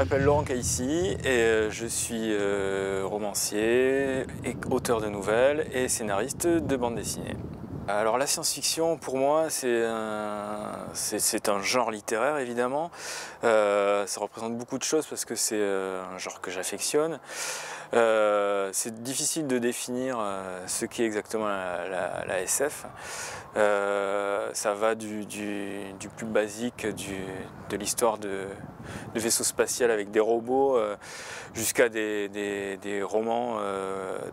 m'appelle Laurent Caïssi et je suis romancier, et auteur de nouvelles et scénariste de bande dessinée. Alors la science-fiction, pour moi, c'est un, genre littéraire, évidemment. Euh, ça représente beaucoup de choses parce que c'est euh, un genre que j'affectionne. Euh, c'est difficile de définir ce qu'est exactement la, SF. ça va du, plus basique de l'histoire de, vaisseaux spatiaux avec des robots jusqu'à des, romans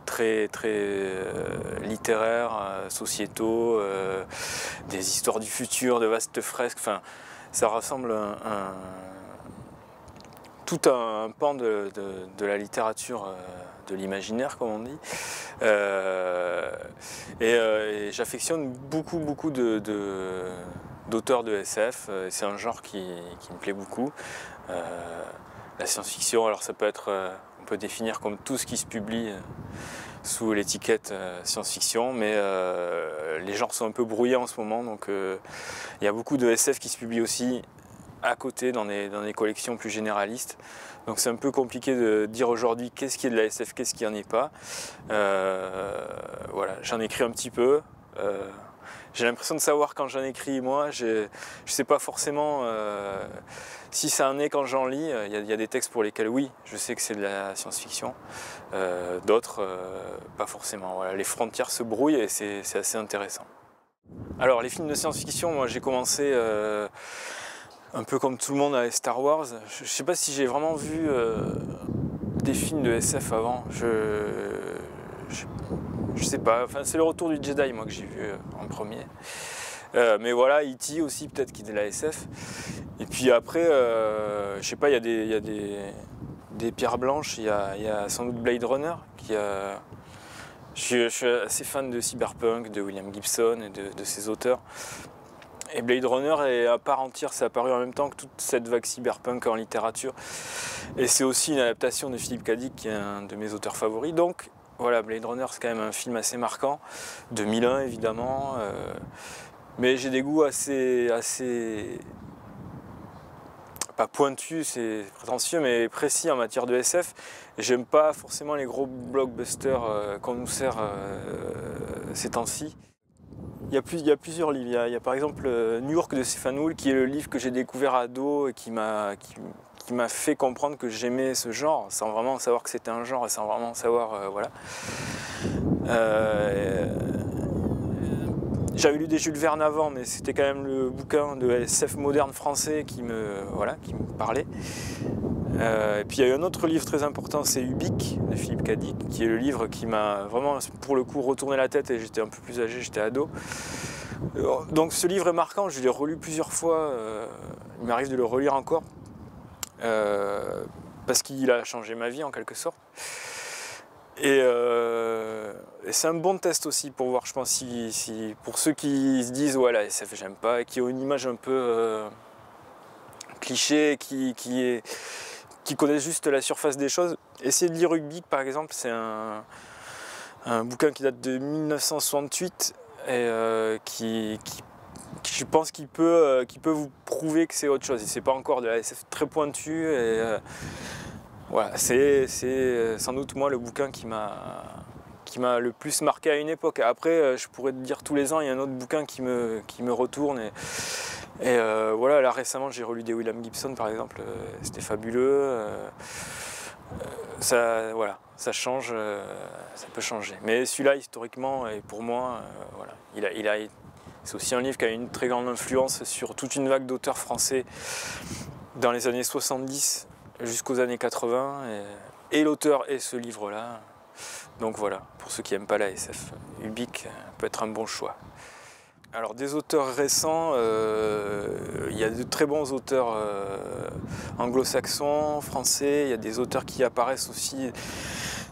très, très littéraires, sociétaux euh, des histoires du futur, de vastes fresques. Enfin, ça rassemble tout un, pan de, la littérature euh, de l'imaginaire, comme on dit. Euh, et, j'affectionne beaucoup, beaucoup de, d'auteurs de, SF. C'est un genre qui, me plaît beaucoup. la science-fiction, alors ça peut être, peut définir comme tout ce qui se publie sous l'étiquette euh, science-fiction, mais euh, les genres sont un peu brouillés en ce moment, donc euh, il y a beaucoup de SF qui se publient aussi à côté dans des, dans des collections plus généralistes. Donc c'est un peu compliqué de dire aujourd'hui qu'est-ce qui est de la SF, qu'est-ce qui en est pas. voilà, j'en écris un petit peu. J'ai l'impression de savoir quand j'en écris moi, je ne sais pas forcément si ça en est quand j'en lis, il y, a des textes pour lesquels oui, je sais que c'est de la science-fiction. Euh, d'autres, euh, pas forcément. les frontières se brouillent et c'est assez intéressant. Alors les films de science-fiction, moi j'ai commencé euh, un peu comme tout le monde avec Star Wars. Je, ne sais pas si j'ai vraiment vu des films de SF avant. Je, sais pas. C'est le retour du Jedi moi que j'ai vu en premier. mais voilà, E.T. aussi peut-être qui est de la SF. Et puis après, je sais pas, il y a des des pierres blanches, il y, a, sans doute Blade Runner. Qui a... je, suis, assez fan de Cyberpunk, de William Gibson et de, ses auteurs. Et Blade Runner est à part entière, c'est apparu en même temps que toute cette vague cyberpunk en littérature. Et c'est aussi une adaptation de Philippe Dick, qui est un de mes auteurs favoris. Donc voilà, Blade Runner, c'est quand même un film assez marquant. 2001 évidemment. Euh, mais j'ai des goûts assez, assez pas pointu, c'est prétentieux, mais précis en matière de SF. J'aime pas forcément les gros blockbusters euh, qu'on nous sert euh, ces temps-ci. Il y, a plusieurs livres. Il y a, par exemple New York de Stephen Wool, qui est le livre que j'ai découvert à dos et qui m'a m'a fait comprendre que j'aimais ce genre, sans vraiment savoir que c'était un genre et sans vraiment savoir, voilà. J'avais lu des Jules Verne avant, mais c'était quand même le bouquin de SF moderne français qui me, voilà, qui me parlait. Euh, et puis il y a eu un autre livre très important, c'est Ubik de Philippe Cadic, qui est le livre qui m'a vraiment, pour le coup, retourné la tête et j'étais un peu plus âgé, j'étais ado. Donc ce livre est marquant, je l'ai relu plusieurs fois, euh, il m'arrive de le relire encore, euh, parce qu'il a changé ma vie en quelque sorte. Euh, et, c'est un bon test aussi pour voir, je pense, si, pour ceux qui se disent ouais la SF j'aime pas, et qui ont une image un peu euh, cliché, qui, qui, qui connaissent juste la surface des choses, essayez de lire Rugby par exemple, c'est un, bouquin qui date de 1968 et euh, qui, je pense qu'il peut, peut vous prouver que c'est autre chose. C'est pas encore de la SF très pointue et voilà, c'est euh, sans doute moi le bouquin qui m'a le plus marqué à une époque. Après, euh, je pourrais te dire tous les ans, il y a un autre bouquin qui me, qui me retourne. Et, euh, voilà, là récemment, j'ai relu des William Gibson, par exemple. C'était fabuleux. ça, voilà, ça change, ça peut changer. Mais celui-là, historiquement, et pour moi, voilà, il a, il a, c'est aussi un livre qui a une très grande influence sur toute une vague d'auteurs français dans les années 70 jusqu'aux années 80. Et, l'auteur est ce livre-là. Donc voilà, pour ceux qui n'aiment pas la SF, Ubik peut être un bon choix. Alors des auteurs récents, euh, il y a de très bons auteurs euh, anglo-saxons, français, il y a des auteurs qui apparaissent aussi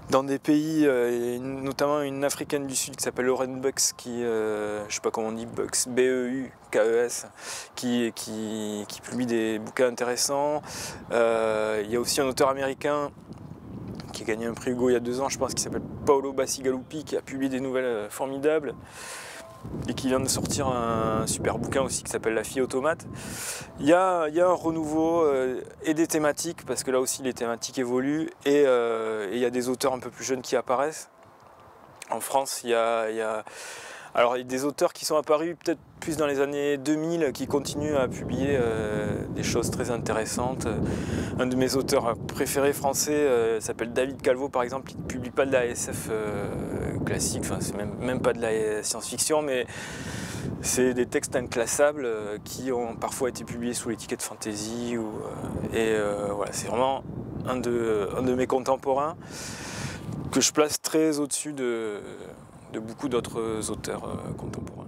dans des pays, euh, notamment une africaine du sud qui s'appelle Lauren Bucks, qui, euh, je sais pas comment on dit, Bucks, B-E-U-K-E-S, qui, qui, publie des bouquins intéressants. Euh, il y a aussi un auteur américain qui a gagné un prix Hugo il y a deux ans, je pense, qui s'appelle Paolo Bassigalupi, qui a publié des nouvelles formidables. Qui vient de sortir un super bouquin aussi qui s'appelle La fille automate. Il y a, un renouveau euh, et des thématiques, parce que là aussi les thématiques évoluent, et, il y a des auteurs un peu plus jeunes qui apparaissent. En France, il y a alors il y a des auteurs qui sont apparus peut-être plus dans les années 2000 qui continuent à publier euh, des choses très intéressantes. Un de mes auteurs préférés français euh, s'appelle David Calvo par exemple, il ne publie pas de la SF euh, classique, enfin c'est même, pas de la science-fiction, mais c'est des textes inclassables qui ont parfois été publiés sous l'étiquette fantasy. et voilà, c'est vraiment un de mes contemporains que je place très au-dessus de, beaucoup d'autres auteurs euh, contemporains.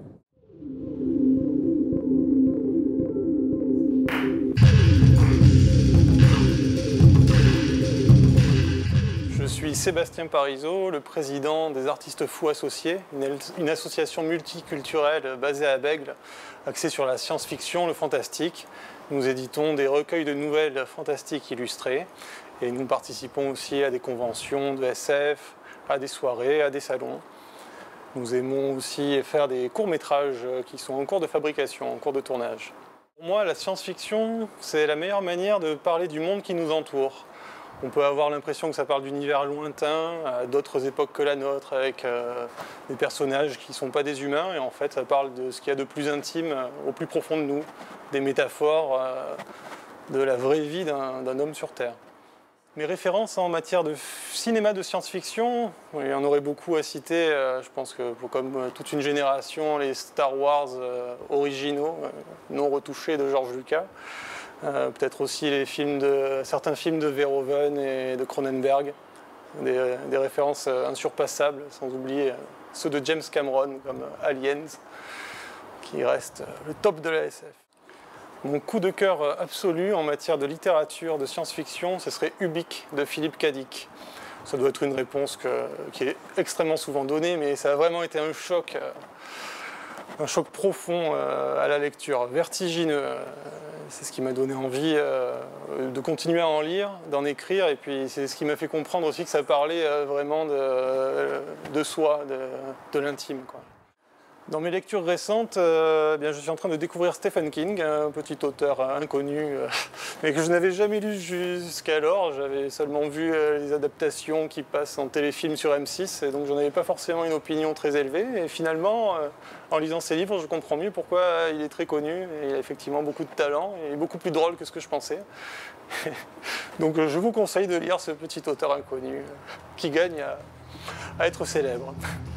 Je suis Sébastien Parisot, le président des Artistes Fous Associés, une, association multiculturelle basée à Bègle, axée sur la science-fiction, le fantastique. Nous éditons des recueils de nouvelles fantastiques illustrées et nous participons aussi à des conventions de SF, à des soirées, à des salons. Nous aimons aussi faire des courts-métrages qui sont en cours de fabrication, en cours de tournage. Pour moi, la science-fiction, c'est la meilleure manière de parler du monde qui nous entoure. On peut avoir l'impression que ça parle d'univers lointains, à d'autres époques que la nôtre, avec euh, des personnages qui ne sont pas des humains, et en fait ça parle de ce qu'il y a de plus intime, euh, au plus profond de nous, des métaphores euh, de la vraie vie d'un homme sur Terre. Mes références en matière de cinéma de science-fiction, il y en aurait beaucoup à citer. Euh, je pense que comme euh, toute une génération, les Star Wars euh, originaux, non retouchés de George Lucas. Peut-être aussi les films de, certains films de Verhoeven et de Cronenberg. Des, des références insurpassables, sans oublier ceux de James Cameron comme Aliens, qui reste le top de la SF. Mon coup de cœur absolu en matière de littérature, de science-fiction, ce serait Ubik de Philippe Cadic. Ça doit être une réponse qui est extrêmement souvent donnée, mais ça a vraiment été un choc, euh, un choc profond euh, à la lecture, vertigineux. C'est ce qui m'a donné envie euh, de continuer à en lire, d'en écrire, et puis c'est ce qui m'a fait comprendre aussi que ça parlait vraiment de, soi, de l'intime. Dans mes lectures récentes, euh, eh je suis en train de découvrir Stephen King, un petit auteur inconnu, euh, mais que je n'avais jamais lu jusqu'alors. J'avais seulement vu euh, les adaptations qui passent en téléfilm sur M6, et donc j'en avais pas forcément une opinion très élevée. Et finalement, en lisant ses livres, je comprends mieux pourquoi il est très connu, il a effectivement beaucoup de talent, et beaucoup plus drôle que ce que je pensais. donc je vous conseille de lire ce petit auteur inconnu qui gagne à être célèbre.